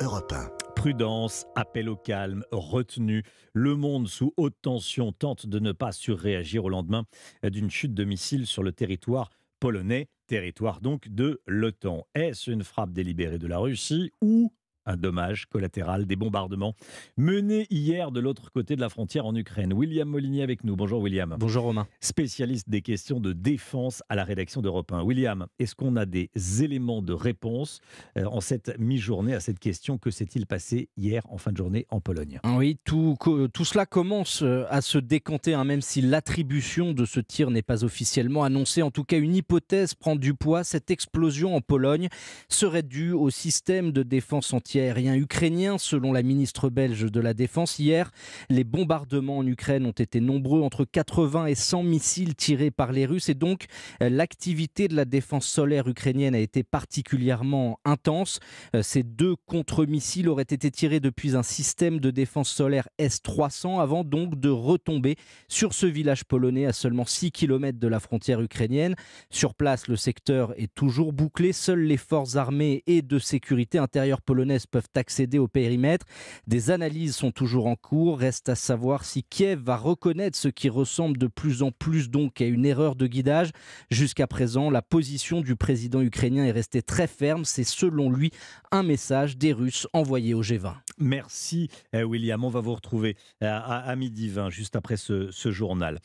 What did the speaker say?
Europe 1. Prudence, appel au calme, retenue. Le monde sous haute tension tente de ne pas surréagir au lendemain d'une chute de missiles sur le territoire polonais, territoire donc de l'OTAN. Est-ce une frappe délibérée de la Russie ou un dommage collatéral des bombardements menés hier de l'autre côté de la frontière en Ukraine. William Molinier avec nous. Bonjour William. Bonjour Romain. Spécialiste des questions de défense à la rédaction d'Europe 1. William, est-ce qu'on a des éléments de réponse euh, en cette mi-journée à cette question? Que s'est-il passé hier en fin de journée en Pologne? Oui, tout, tout, cela commence euh, à se décanter, hein, même si l'attribution de ce tir n'est pas officiellement annoncée. En tout cas, une hypothèse prend du poids. Cette explosion en Pologne serait due au système de défense anti aérien ukrainien, selon la ministre belge de la Défense. Hier, les bombardements en Ukraine ont été nombreux, entre 80 et 100 missiles tirés par les Russes, et donc euh, l'activité de la défense solaire ukrainienne a été particulièrement intense. Euh, ces deux contre-missiles auraient été tirés depuis un système de défense solaire S-300 avant donc de retomber sur ce village polonais à seulement 6 km de la frontière ukrainienne. Sur place, le secteur est toujours bouclé. Seules les forces armées et de sécurité intérieure polonaises peuvent accéder au périmètre. Des analyses sont toujours en cours. Reste à savoir si Kiev va reconnaître ce qui ressemble de plus en plus donc à une erreur de guidage. Jusqu'à présent, la position du président ukrainien est restée très ferme. C'est selon lui un message des Russes envoyé au G20. Merci euh, William. On va vous retrouver euh, à, midi 20, juste après ce journal.